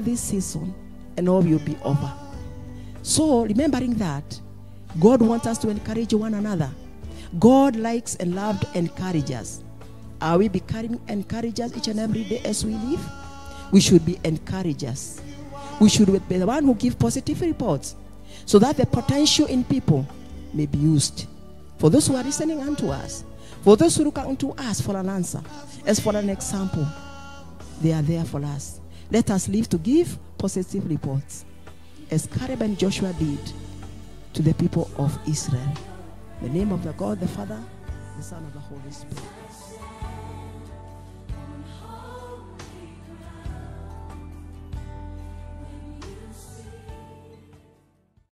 this season and all will be over. So, remembering that, God wants us to encourage one another. God likes and loved encouragers. Are we becoming encouragers each and every day as we live? We should be encouragers. We should be the one who give positive reports so that the potential in people may be used. For those who are listening unto us, for those who look unto us for an answer, as for an example, they are there for us. Let us live to give positive reports, as Caleb and Joshua did to the people of Israel. In the name of the God, the Father, the Son, of the Holy Spirit.